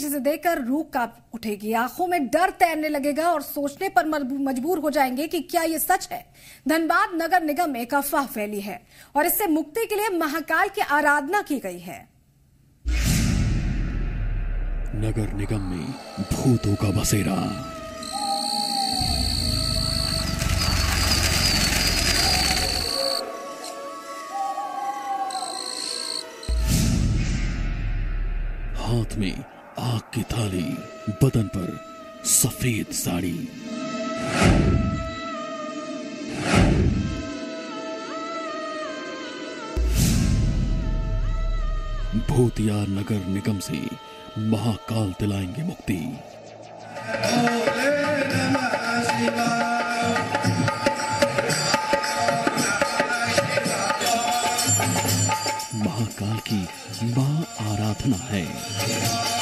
जिसे देखकर रूह काँप उठेगी। आँखों में डर तैरने लगेगा और सोचने पर मजबूर हो जाएँगे कि क्या ये सच है। धनबाद नगर निगम में एक अफवाह फैली है और इससे मुक्ति के लिए महाकाल की आराधना की गई है। नगर निगम में भूतों का बसेरा। हाथ में आग की थाली, बदन पर सफ़ेद साड़ी। भूतिया नगर निगम से महाकाल दिलाएँगे मुक्ति। महाकाल की माँ आराधना है।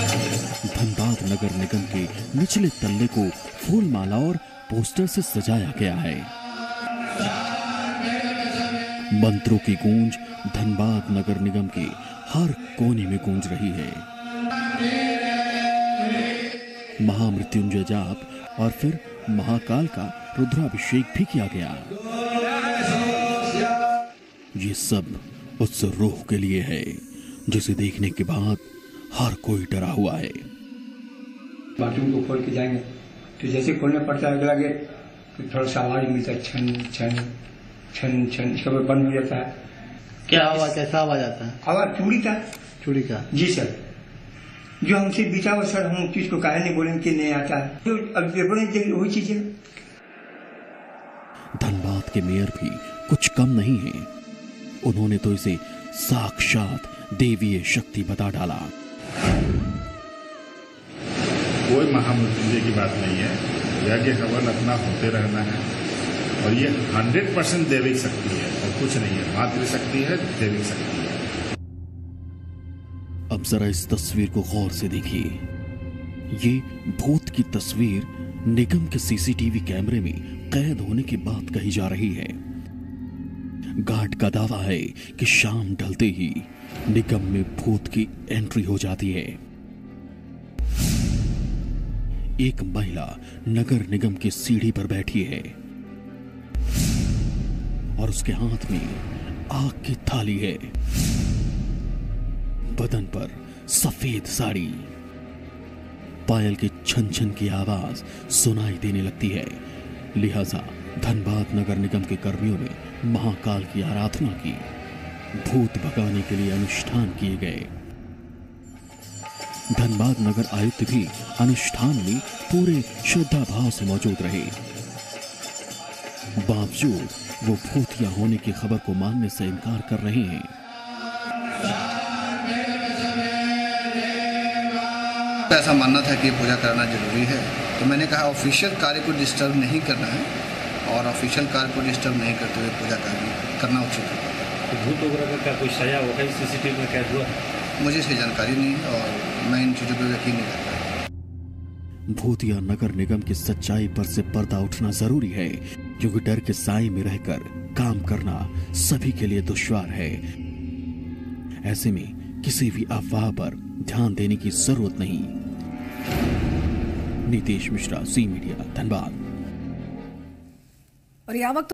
धनबाद नगर निगम के निचले तल्ले को फूल माला और पोस्टर से सजाया गया है। मंत्रों की गूंज धनबाद नगर निगम के हर कोने में गूंज रही है। महामृत्युंजय जाप और फिर महाकाल का रुद्राभिषेक भी किया गया। ये सब उस रूह के लिए है, जिसे देखने के बाद हर कोई डरा हुआ है। बाथरूम को खोल के जाएँगे। तो जैसे खोलने पड़ता है लगे तो थोड़ा सा आवाज़ मिलता है छन छन छन छन इसके बाद बंद हो जाता है। क्या आवाज़ कैसा आवाज़ आता है? आवाज़ चूड़ी का? चूड़ी का। जी सर। जो हमसे बीता हुआ सर हम चीज़ को काहे नहीं बोलेंगे कि नहीं आता है। तो अब देखो वही चीज़ है। धनबाद के मेयर भी कुछ कम नहीं है। उन्होंने तो इसे साक्षात देवीय शक्ति बता डाला। कोई महामृत्युंजय की बात नहीं है। यज्ञ हवन अपना होते रहना है। और ये हंड्रेड परसेंट दैविक शक्ति है और कुछ नहीं है। मातृ शक्ति है, दैविक शक्ति है। अब जरा इस तस्वीर को गौर से देखिए। ये भूत की तस्वीर निगम के सीसीटीवी कैमरे में कैद होने की बात कही जा रही है। गार्ड का दावा है कि शाम ढलते ही निगम में भूत की एंट्री हो जाती है। एक महिला नगर निगम की सीढ़ी पर बैठी है और उसके हाथ में आग की थाली है। बदन पर सफ़ेद साड़ी। पायल के छन छन की आवाज़ सुनाई देने लगती है। लिहाजा धनबाद नगर निगम के कर्मियों ने महाकाल की आराधना की। भूत भगाने के लिए अनुष्ठान किए गए। धनबाद नगर आयुक्त भी अनुष्ठान में पूरे श्रद्धा भाव से मौजूद रहे। बावजूद वो भूतिया होने की खबर को मानने से इनकार कर रहे हैं। ऐसा मानना था कि पूजा करना ज़रूरी है। तो मैंने कहा ऑफिशियल कार्य को डिस्टर्ब नहीं करना है और ऑफिशियल कार्य को डिस्टर्ब नहीं करते हुए पूजा कार्य करना उचित है। तो भूत वगैरह का क्या कोई सया होगा इस सीसीटीवी में कैद हुआ? मुझे इसकी जानकारी नहीं और मैं इन चीज़ों पर यकीन नहीं करता। भूतिया नगर निगम की सच्चाई पर से पर्दा उठना ज़रूरी है क्योंकि डर के साय में रहकर काम करना सभी के लिए दुश्वार है। ऐसे में किसी भी अफवाह पर ध्यान देने की ज़रूरत नहीं। Nitish Mishra C media Dhanbad. और यह वक्त